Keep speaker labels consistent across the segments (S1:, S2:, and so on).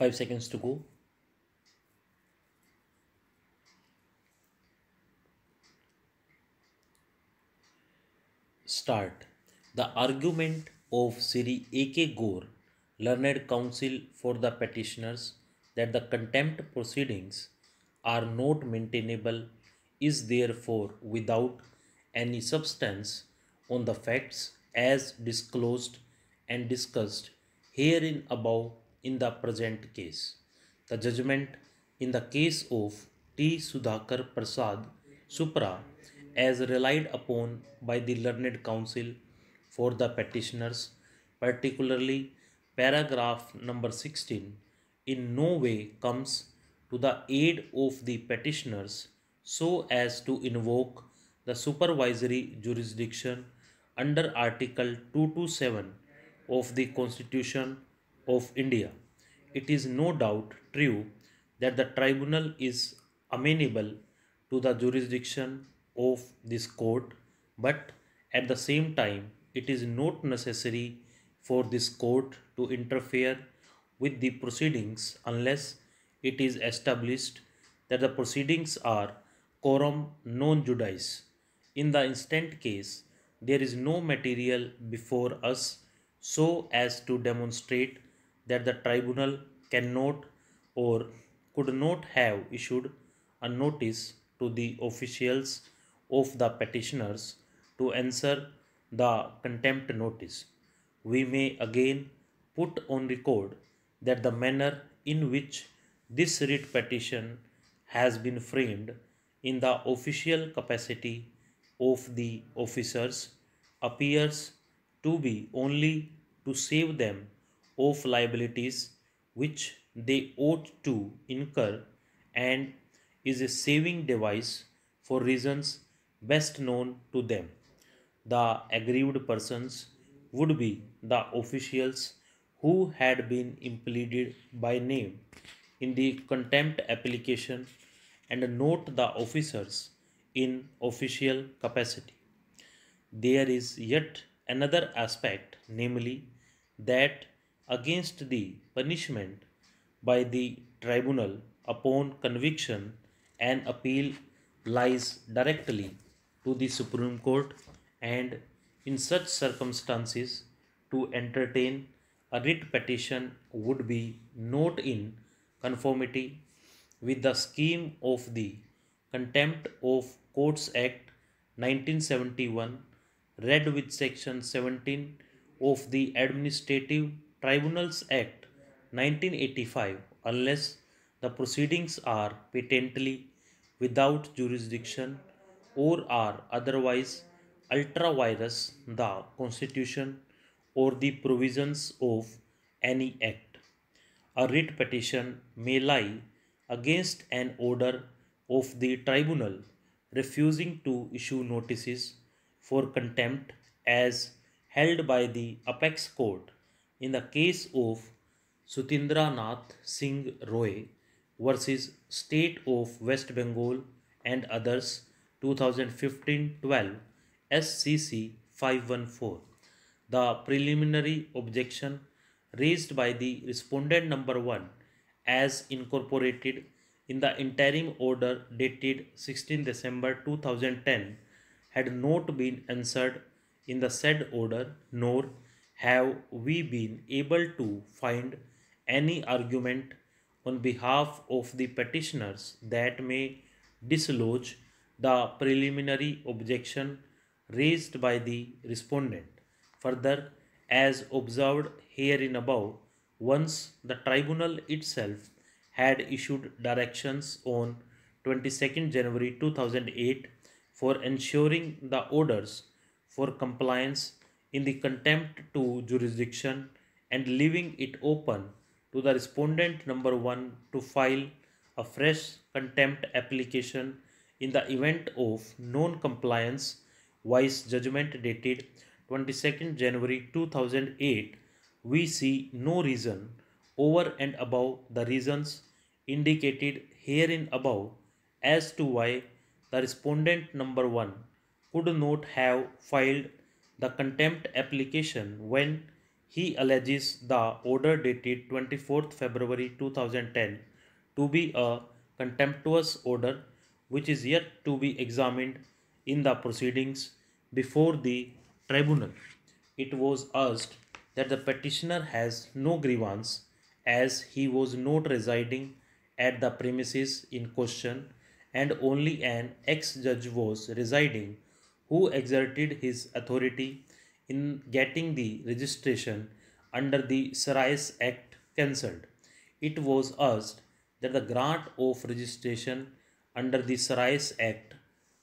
S1: 5 seconds to go. Start. The argument of Sri A.K. Gore, learned counsel for the petitioners, that the contempt proceedings are not maintainable is therefore without any substance on the facts as disclosed and discussed herein above in the present case. The judgment in the case of T. Sudhakar Prasad Supra as relied upon by the learned counsel for the petitioners, particularly paragraph number 16, in no way comes to the aid of the petitioners so as to invoke the supervisory jurisdiction under Article 227 of the Constitution of India. It is no doubt true that the tribunal is amenable to the jurisdiction of this court, but at the same time, it is not necessary for this court to interfere with the proceedings unless it is established that the proceedings are coram non judice. In the instant case, there is no material before us so as to demonstrate that the tribunal cannot or could not have issued a notice to the officials of the petitioners to answer the contempt notice. We may again put on record that the manner in which this writ petition has been framed in the official capacity of the officers appears to be only to save them of liabilities which they ought to incur and is a saving device for reasons best known to them. The aggrieved persons would be the officials who had been impleaded by name in the contempt application and note the officers in official capacity. There is yet another aspect, namely that against the punishment by the tribunal upon conviction and appeal lies directly to the Supreme Court and in such circumstances to entertain a writ petition would be not in conformity with the scheme of the Contempt of Courts Act 1971 read with section 17 of the Administrative Tribunals Act 1985 unless the proceedings are patently without jurisdiction or are otherwise ultra vires the Constitution or the provisions of any act. A writ petition may lie against an order of the tribunal refusing to issue notices for contempt as held by the apex court in the case of Sutindra Nath Singh Roy versus State of West Bengal and others 2015-12 SCC 514. The preliminary objection raised by the respondent number 1 as incorporated in the interim order dated 16 December 2010 had not been answered in the said order nor have we been able to find any argument on behalf of the petitioners that may dislodge the preliminary objection raised by the respondent. Further, as observed herein above, once the tribunal itself had issued directions on 22nd January 2008 for ensuring the orders for compliance in the contempt to jurisdiction and leaving it open to the respondent number 1 to file a fresh contempt application in the event of non compliance vice judgment dated 22nd January 2008 we see no reason over and above the reasons indicated herein above as to why the respondent number 1 could not have filed the contempt application when he alleges the order dated 24th February 2010 to be a contemptuous order which is yet to be examined in the proceedings before the tribunal. It was urged that the petitioner has no grievance as he was not residing at the premises in question and only an ex judge was residing who exerted his authority in getting the registration under the Sarais Act cancelled. It was urged that the grant of registration under the Sarais Act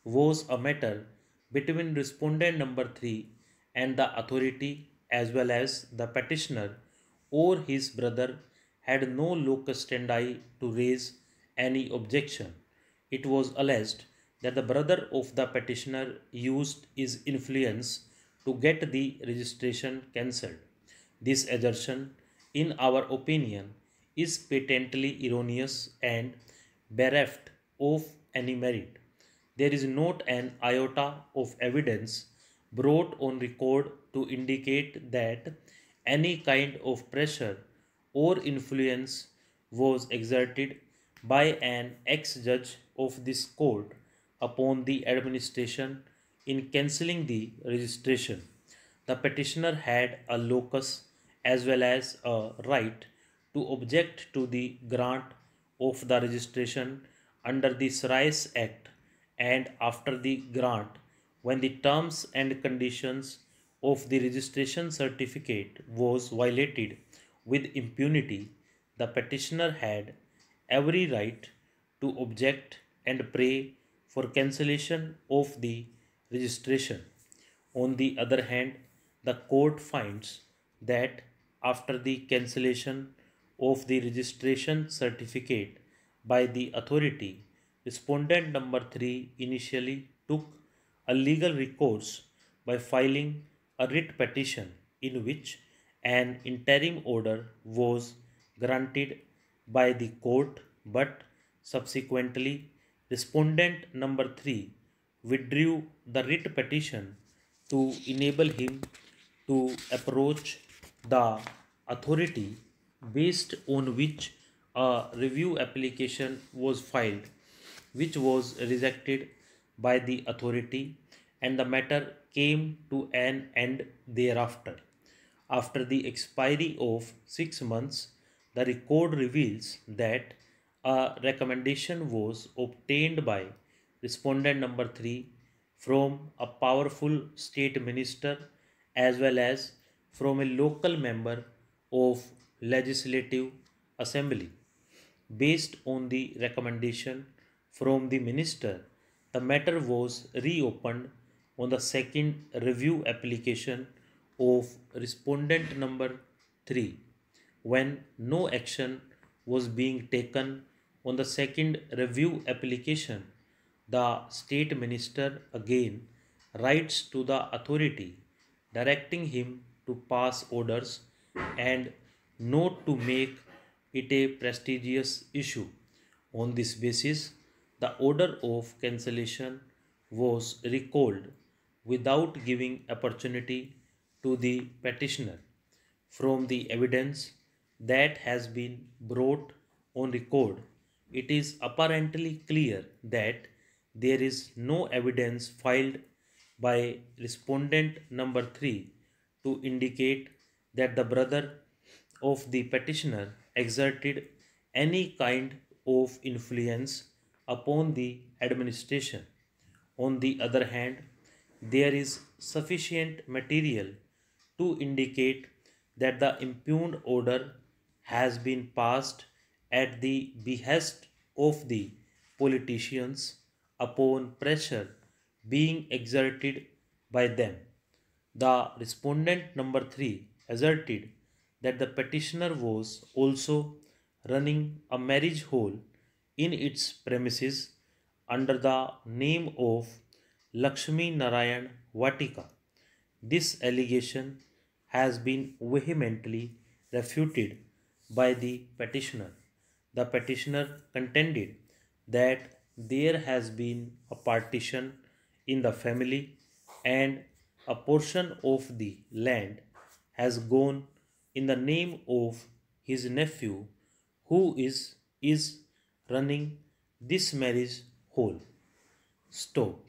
S1: was a matter between respondent number 3 and the authority as well as the petitioner or his brother had no locus standi to raise any objection. It was alleged that the brother of the petitioner used his influence to get the registration cancelled. This assertion, in our opinion, is patently erroneous and bereft of any merit. There is not an iota of evidence brought on record to indicate that any kind of pressure or influence was exerted by an ex judge of this court upon the administration in cancelling the registration. The petitioner had a locus as well as a right to object to the grant of the registration under the Sarais Act and after the grant when the terms and conditions of the registration certificate was violated with impunity the petitioner had every right to object and pray for cancellation of the registration. On the other hand, the court finds that after the cancellation of the registration certificate by the authority, respondent number 3 initially took a legal recourse by filing a writ petition in which an interim order was granted by the court but subsequently respondent number 3 withdrew the writ petition to enable him to approach the authority based on which a review application was filed which was rejected by the authority and the matter came to an end thereafter. After the expiry of 6 months the record reveals that a recommendation was obtained by respondent number 3 from a powerful state minister as well as from a local member of legislative assembly. Based on the recommendation from the minister the matter was reopened on the second review application of respondent number 3 when no action was being taken on the second review application, the state minister again writes to the authority directing him to pass orders and not to make it a prestigious issue. On this basis, the order of cancellation was recalled without giving opportunity to the petitioner. From the evidence that has been brought on record, it is apparently clear that there is no evidence filed by respondent number 3 to indicate that the brother of the petitioner exerted any kind of influence upon the administration. On the other hand, there is sufficient material to indicate that the impugned order has been passed at the behest of the politicians upon pressure being exerted by them. The respondent number 3 asserted that the petitioner was also running a marriage hall in its premises under the name of Lakshmi Narayan Vatika. This allegation has been vehemently refuted by the petitioner the petitioner contended that there has been a partition in the family and a portion of the land has gone in the name of his nephew who is is running this marriage hole. Stop.